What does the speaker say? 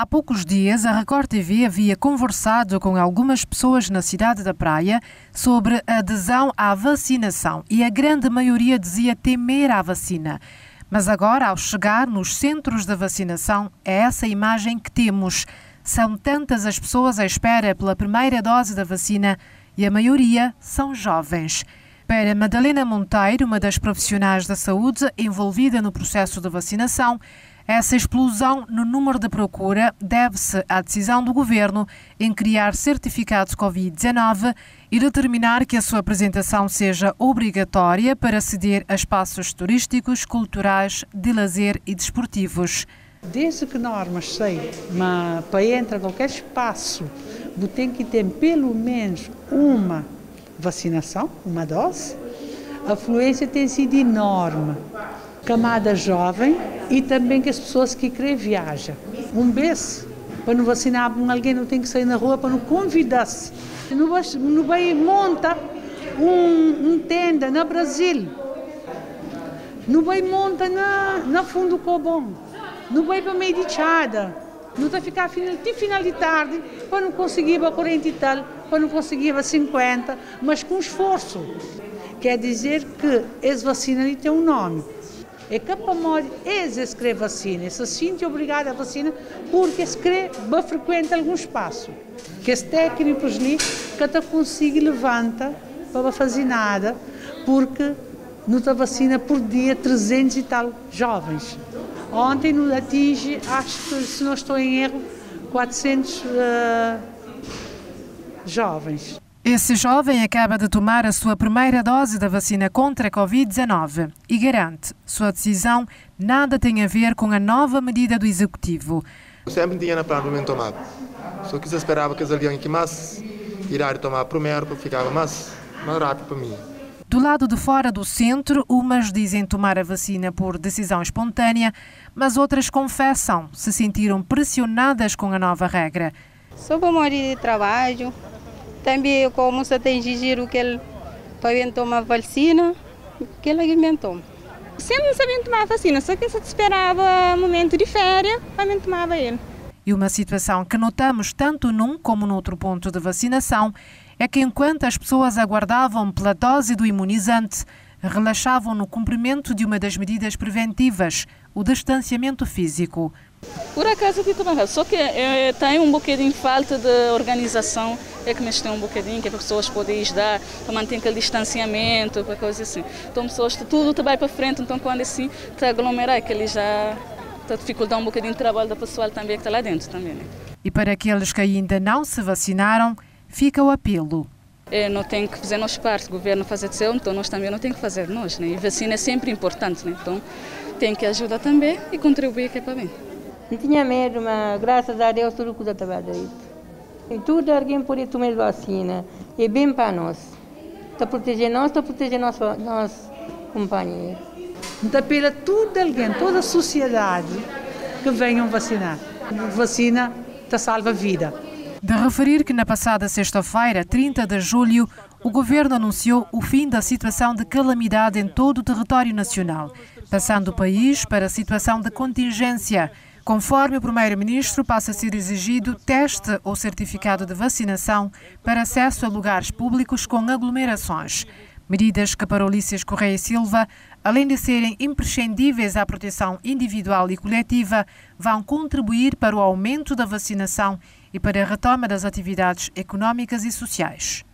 Há poucos dias, a Record TV havia conversado com algumas pessoas na cidade da Praia sobre a adesão à vacinação e a grande maioria dizia temer a vacina. Mas agora, ao chegar nos centros da vacinação, é essa imagem que temos. São tantas as pessoas à espera pela primeira dose da vacina e a maioria são jovens. Para Madalena Monteiro, uma das profissionais da saúde envolvida no processo de vacinação, essa explosão no número de procura deve-se à decisão do governo em criar certificados Covid-19 e determinar que a sua apresentação seja obrigatória para aceder a espaços turísticos, culturais, de lazer e desportivos. Desde que normas sei, mas para entrar em qualquer espaço, tem que ter pelo menos uma vacinação, uma dose. A fluência tem sido enorme. Camada jovem e também que as pessoas que querem viajar. Um beijo para não vacinar alguém não tem que sair na rua para não convidar-se. Não vai, não vai montar um, um, tenda na Brasil. Não vai montar na, na Fundo Cobom. Não vai para meio de chada. Não a ficar final, final de tarde para não conseguir para 40 e tal, para não conseguir para 50, mas com esforço. Quer dizer que esse vacina tem um nome é capaz de escrever vacina, se sente obrigada a vacina porque escreve bem frequente algum espaço. Que os técnicos ali que até conseguem levantar para fazer nada, porque não vacina por dia 300 e tal jovens. Ontem não atinge, acho que se não estou em erro, 400 uh, eh, jovens. Esse jovem acaba de tomar a sua primeira dose da vacina contra a Covid-19 e garante sua decisão nada tem a ver com a nova medida do Executivo. Eu sempre tinha na plano para tomar. Só que eu esperava que eles que mais irá tomar primeiro para ficar mais, mais rápido para mim. Do lado de fora do centro, umas dizem tomar a vacina por decisão espontânea, mas outras confessam se sentiram pressionadas com a nova regra. Só para morrer de trabalho, também como se tem giro que ele para tomar vacina, que ele alimentou. Sempre não sabia tomar vacina, só que se esperava momento de férias para tomava ele. E uma situação que notamos tanto num como no outro ponto de vacinação é que enquanto as pessoas aguardavam pela dose do imunizante, relaxavam no cumprimento de uma das medidas preventivas, o distanciamento físico. Por acaso eu também, só que é, tem um bocadinho falta de organização, é que temos um bocadinho que as pessoas podem ajudar para manter aquele distanciamento, para coisas assim. Então pessoas, tudo vai para frente, então quando assim está aglomerar, é que ele já está dificultar um bocadinho o trabalho da pessoal também que está lá dentro também. Né? E para aqueles que ainda não se vacinaram, fica o apelo. É, não tem que fazer nossa parte, o governo fazer de seu, então nós também não temos que fazer nós. Né? E vacina é sempre importante, né? então tem que ajudar também e contribuir que é para bem. Não tinha medo, mas graças a Deus tudo está direito. E tudo alguém pode tomar vacina. É bem para nós. Está proteger nós, está proteger nosso, nosso companheiro. Então, pela toda alguém, toda a sociedade que venham vacinar. Vacina está salva a vida. De referir que na passada sexta-feira, 30 de julho, o governo anunciou o fim da situação de calamidade em todo o território nacional, passando o país para a situação de contingência. Conforme o primeiro-ministro, passa a ser exigido teste ou certificado de vacinação para acesso a lugares públicos com aglomerações. Medidas que para Ulisses Correia Silva, além de serem imprescindíveis à proteção individual e coletiva, vão contribuir para o aumento da vacinação e para a retoma das atividades económicas e sociais.